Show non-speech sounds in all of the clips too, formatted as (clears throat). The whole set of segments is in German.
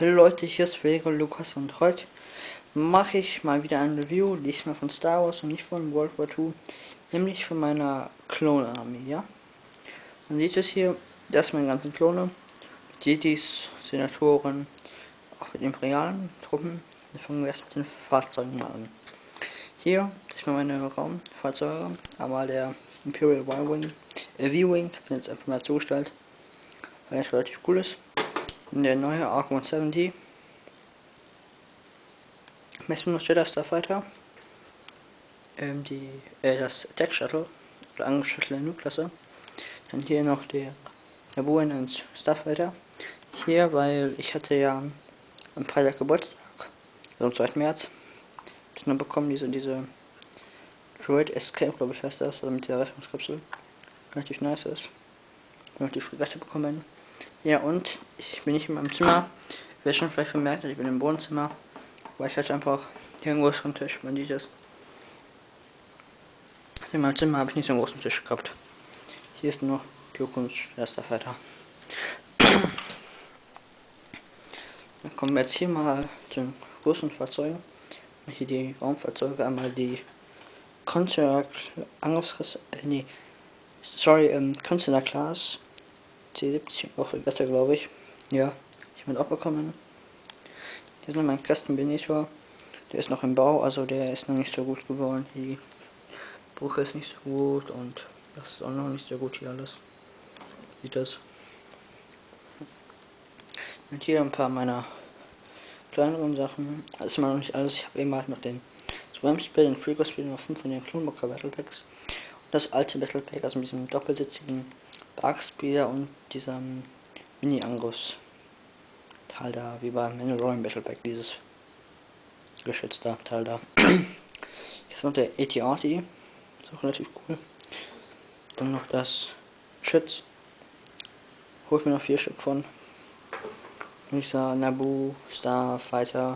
Hallo Leute, hier ist Vega Lukas und heute mache ich mal wieder ein Review, diesmal von Star Wars und nicht von World War II, nämlich von meiner Klonarmee, ja. Man sieht es hier, das sind meine ganzen Klone, Jedis, Senatoren, auch mit imperialen Truppen. Wir fangen erst mit den Fahrzeugen an. Hier sieht man meine Raumfahrzeuge, aber der Imperial Y-Wing, äh, V-Wing, ich jetzt einfach mal zugestellt, weil es relativ cool ist. Der neue Arc 170 messen wir Jedi Starfighter. Ähm, die, äh, das Attack Shuttle, oder Angriffs Shuttle Klasse. Dann hier noch der Nabooan und Starfighter. Hier, weil ich hatte ja am Freitag Geburtstag, also am 2. März, dann bekommen diese, diese Droid Escape, glaube ich heißt das, also mit der Rettungskapsel. Relativ nice ist. Noch die Fregatte bekommen. Ja, und ich bin nicht in meinem Zimmer. Wer schon vielleicht vermerkt hat, ich bin im Wohnzimmer. Weil ich halt einfach hier einen größeren Tisch, man sieht es. In meinem Zimmer habe ich nicht so einen großen Tisch gehabt. Hier ist nur Biokunst, erster Vater. (clears throat) Dann kommen wir jetzt hier mal zu den großen Fahrzeugen. Hier die Raumfahrzeuge, einmal die Consular Angriffs, äh, nee, sorry, ähm, Consular Class C70 auch Regatta, glaube ich. Ja, ich bin auch bekommen. Hier ist noch mein Kasten Benito. Der ist noch im Bau, also der ist noch nicht so gut geworden. Die Brücke ist nicht so gut und das ist auch noch nicht so gut hier alles. Sieht das. Und hier ein paar meiner kleineren Sachen. Das ist mal noch nicht alles. Ich habe eben halt noch den Swamspell, den Freaker Spiel, noch 5 von den Klonbocker Battle Packs. Und das alte Battle Pack, also mit diesem doppelsitzigen Barkspeeder und diesem Mini-Angriffs-Teil da, wie beim Mandalorian Battle Pack, dieses geschützte Teil da. (clears throat) Ist noch der AT-AT, ist auch relativ cool. Dann noch das Schütz, hol mir noch vier Stück von. Und ich sah Nabu, Starfighter,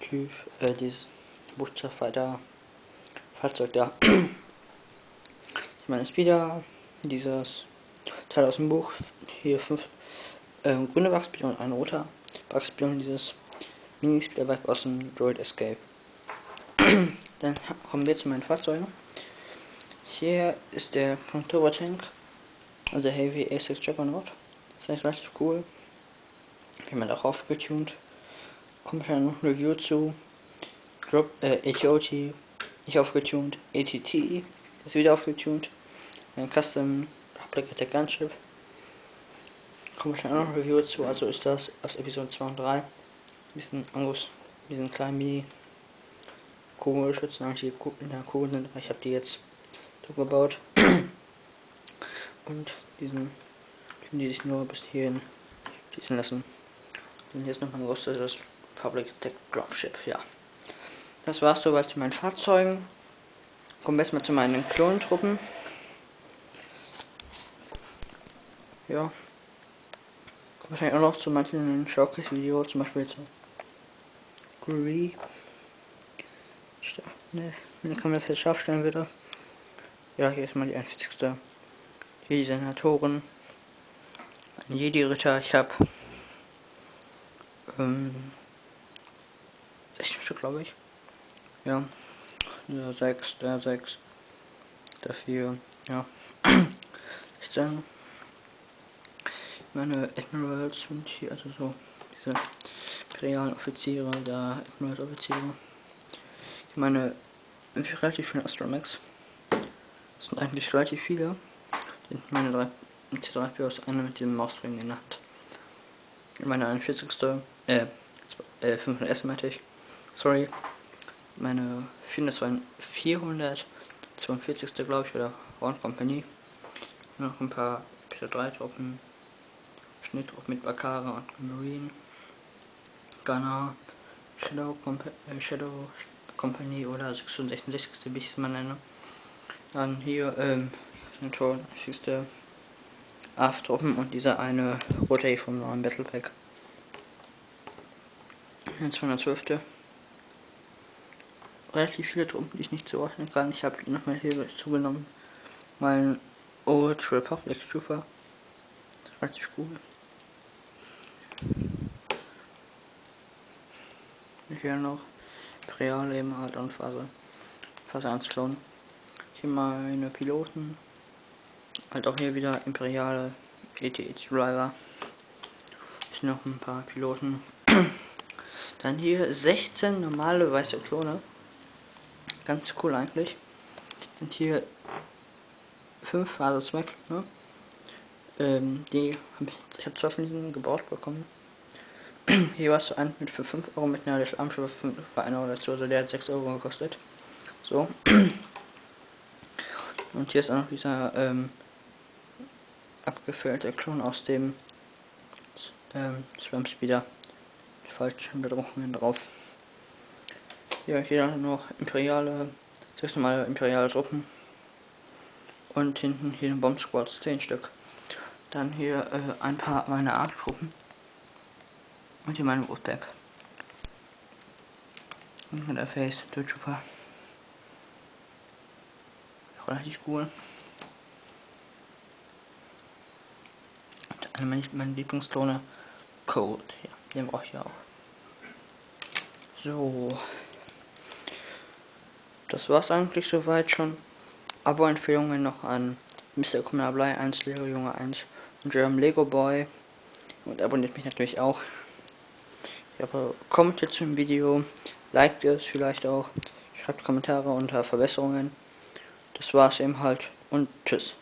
Typ, äh, dieses Butcher Fighter Fahrzeug da. (clears throat) ich meine Speeder, dieses Teil aus dem Buch. Hier fünf ähm, grüne und ein roter Wachsbier und dieses Mini-Spielwerk aus dem Droid Escape. (clears throat) Dann kommen wir zu meinen Fahrzeugen. Hier ist der Frontover Tank, also Heavy A6 Juggernaut. Ist eigentlich relativ cool. Wie man auch aufgetunt. Kommt ja noch ein Review zu. Drop, äh, ATOT, nicht aufgetunt. ATT, ist wieder aufgetunt ein Custom Attack Gunship. Kommt ich auch noch Review zu, also ist das aus Episode 2 und 3. Bisschen Angus, diesen kleinen Mini Kugelschützen, eigentlich die in der Kugel sind, ich habe die jetzt so gebaut. und diesen können die sich nur bis hierhin schießen lassen. Und ist noch ein großes Public Attack Dropship, ja. Das war's soweit zu meinen Fahrzeugen. Kommen wir erstmal zu meinen Klontruppen. Ja. Wahrscheinlich auch noch zu manchen Showcase-Videos, zum Beispiel zu Gree. Ne, wenn kann man das jetzt scharf stellen wieder. Ja, hier ist mal die 41. Hier die Senatoren. Ein Jedi-Ritter. Ich habe ähm, 16 Stück, glaube ich. Ja. Der 6, der 6, der 4, ja. 16 (clears throat) meine Admirals und hier, also so diese imperialen Offiziere, da Admirals Offiziere. Ich meine, relativ viele Astromax. Das sind eigentlich relativ viele. sind meine drei C3POs, eine mit dem Mausring in der Hand. Meine 41. Äh, äh 500S meinte ich. Sorry. Meine 442. glaube ich, oder Round Company. Noch ein paar Peter 3 Truppen. Schnitt auch mit Bakara und Marine, Gunner, Shadow, Comp äh, Shadow Company oder 66. wie ich es mal nenne. Dann hier ähm, Senatoren, schießte AF-Truppen und dieser eine rote vom neuen Battle Pack. 212. Relativ viele Truppen, die ich nicht zuordnen kann. Ich habe nochmal hier zugenommen. Mein Old Republic Trooper. Relativ cool. Hier noch Imperial eben halt und Phase, Phase 1 Klon. Hier meine Piloten. Halt auch hier wieder Imperiale ETH Driver. Ist noch ein paar Piloten. (clears throat) Dann hier 16 normale weiße Klone. Ganz cool eigentlich. Und hier 5 Phase 2 Klone. Ähm, die hab ich, ich habe zwei von diesen gebaut bekommen. Hier so ein mit für 5 Euro mit einer Armschuhe für 1 Euro dazu, also der hat 6 Euro gekostet. So. Und hier ist auch noch dieser ähm, abgefüllte Klon aus dem ähm, Swam Speeder. Die falschen Bedrohungen drauf. Hier, hier noch imperiale, sechs normale imperiale Truppen. Und hinten hier ein Bomb Squads, 10 Stück. Dann hier äh, ein paar meiner Art-Truppen. Und hier mein Wolfpack. Und mit der Face, der Trooper. Relativ cool. Und eine meiner meine Lieblingsklone, Cold. Ja, den brauche ich ja auch. So. Das war's eigentlich soweit schon. Abo-Empfehlungen noch an Mr. Kummerblei 1, Lego Junge 1 und German Lego Boy. Und abonniert mich natürlich auch. Aber kommentiert zum Video, liked es vielleicht auch, schreibt Kommentare unter Verbesserungen. Das war's eben halt und tschüss.